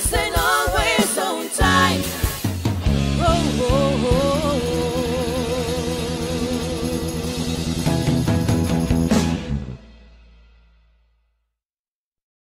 say no.